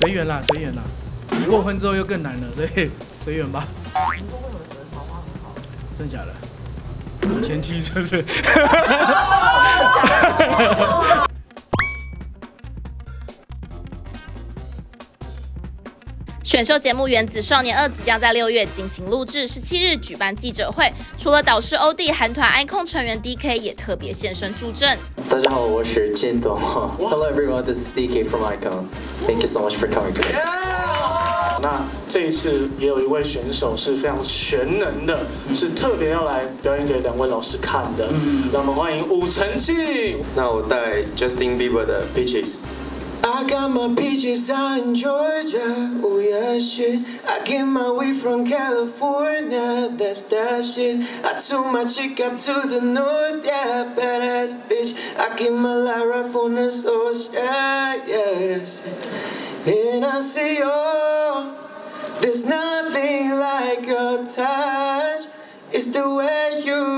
随缘啦，随缘啦。过婚之后又更难了，所以随缘吧。真假的？我前妻就是。选秀节目《原子少年二》即将在六月进行录制，十七日举办记者会。除了导师欧弟，韩团 icon 成员 DK 也特别现身助阵。大家好，我是金东。Hello everyone, this is DK from icon. Thank you so much for coming today. 那这一次也有一位选手是非常全能的，是特别要来表演给两位老师看的。让我们欢迎武成庆。那我带 Justin Bieber 的 Peaches。I got my peaches out in Georgia, oh yeah shit. I get my weed from California, that's that shit. I took my chick up to the north, yeah, badass bitch. I get my right from the source, yeah, yeah, that's it. And I say, oh, there's nothing like your touch. It's the way you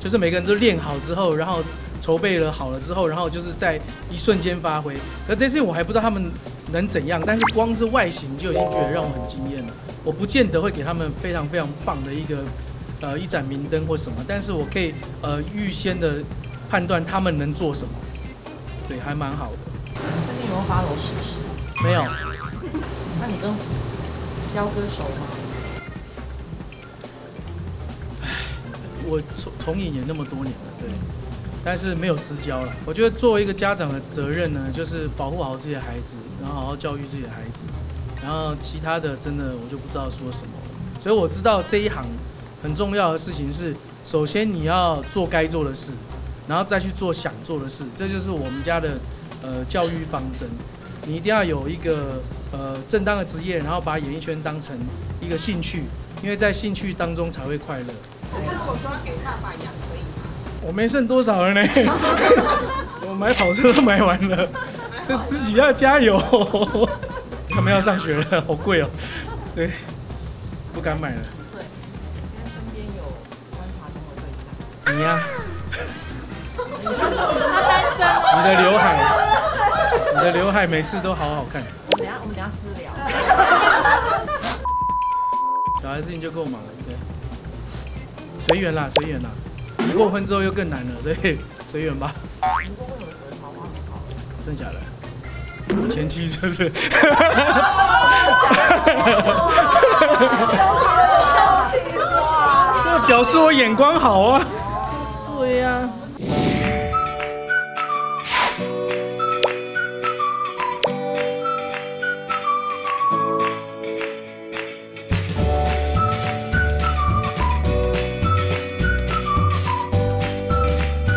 就是每个人都练好之后，然后筹备了好了之后，然后就是在一瞬间发挥。可这次我还不知道他们能怎样，但是光是外形就已经觉得让我很惊艳了。我不见得会给他们非常非常棒的一个呃一盏明灯或什么，但是我可以呃预先的判断他们能做什么。对，还蛮好的。那你有没有发罗试试？没有。那你跟肖哥熟吗？我从从影也那么多年了，对，但是没有私交了。我觉得作为一个家长的责任呢，就是保护好自己的孩子，然后好好教育自己的孩子，然后其他的真的我就不知道说什么。所以我知道这一行很重要的事情是，首先你要做该做的事，然后再去做想做的事，这就是我们家的呃教育方针。你一定要有一个呃正当的职业，然后把演艺圈当成一个兴趣，因为在兴趣当中才会快乐。那如果说给爸爸养可以吗？我没剩多少了呢，我买跑车都买完了，这自己要加油。他们要上学了，好贵哦。对，不敢买了。几岁？应该身边有观察中的对象。你呀？他单身。你的刘海，你的刘海每次都好好看。等下，我们等下私聊。小孩事情就够忙了，对。随缘啦随缘啦。离过婚之后又更难了所以随缘吧。剩下的？前妻真是。这表示我眼光好啊。对呀。